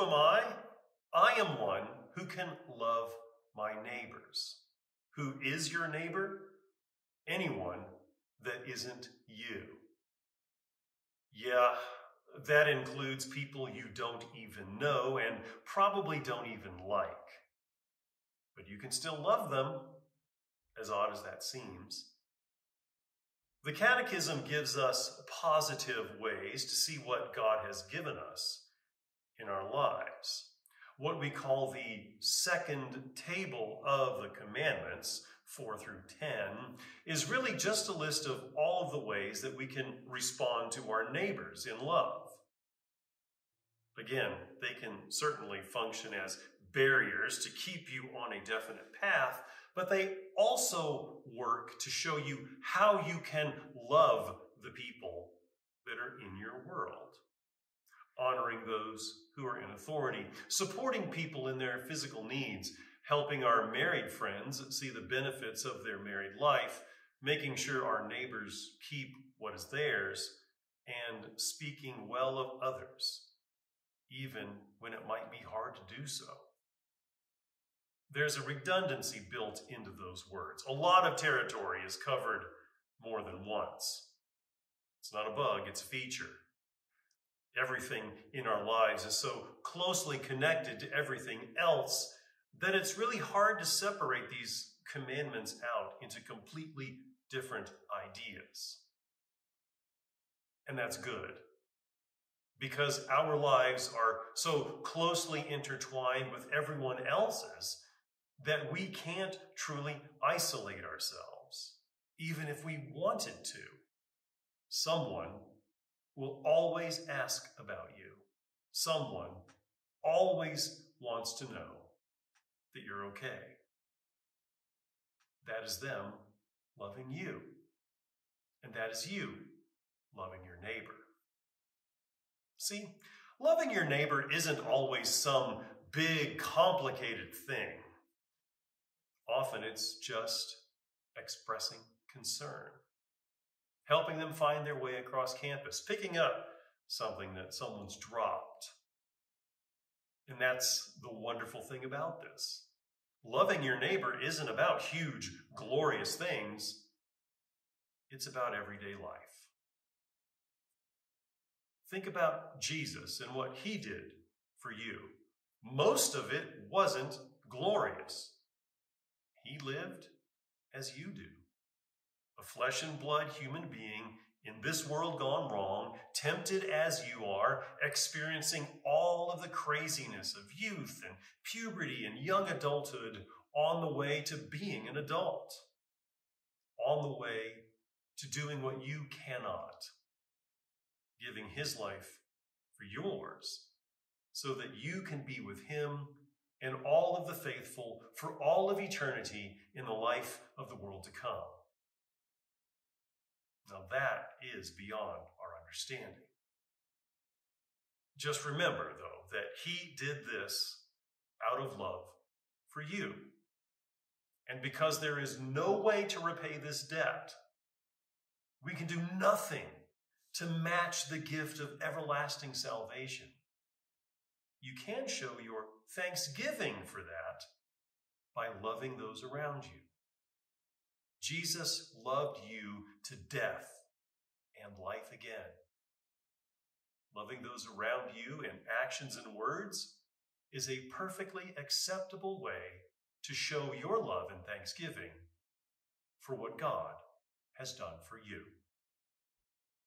Am I? I am one who can love my neighbors. Who is your neighbor? Anyone that isn't you. Yeah, that includes people you don't even know and probably don't even like. But you can still love them, as odd as that seems. The Catechism gives us positive ways to see what God has given us in our lives. What we call the second table of the commandments, 4 through 10, is really just a list of all of the ways that we can respond to our neighbors in love. Again, they can certainly function as barriers to keep you on a definite path, but they also work to show you how you can love the people that are in your world. Honoring those who are in authority, supporting people in their physical needs, helping our married friends see the benefits of their married life, making sure our neighbors keep what is theirs, and speaking well of others, even when it might be hard to do so. There's a redundancy built into those words. A lot of territory is covered more than once. It's not a bug, it's a feature. Everything in our lives is so closely connected to everything else that it's really hard to separate these commandments out into completely different ideas. And that's good because our lives are so closely intertwined with everyone else's that we can't truly isolate ourselves, even if we wanted to. Someone will always ask about you. Someone always wants to know that you're okay. That is them loving you. And that is you loving your neighbor. See, loving your neighbor isn't always some big, complicated thing. Often it's just expressing concern, helping them find their way across campus, picking up something that someone's dropped. And that's the wonderful thing about this. Loving your neighbor isn't about huge, glorious things. It's about everyday life. Think about Jesus and what he did for you. Most of it wasn't glorious. He lived as you do. A flesh and blood human being in this world gone wrong, tempted as you are, experiencing all of the craziness of youth and puberty and young adulthood on the way to being an adult, on the way to doing what you cannot, giving his life for yours so that you can be with him and all of the faithful for all of eternity in the life of the world to come. Now that is beyond our understanding. Just remember, though, that he did this out of love for you. And because there is no way to repay this debt, we can do nothing to match the gift of everlasting salvation. You can show your thanksgiving for that by loving those around you. Jesus loved you to death and life again. Loving those around you in actions and words is a perfectly acceptable way to show your love and thanksgiving for what God has done for you.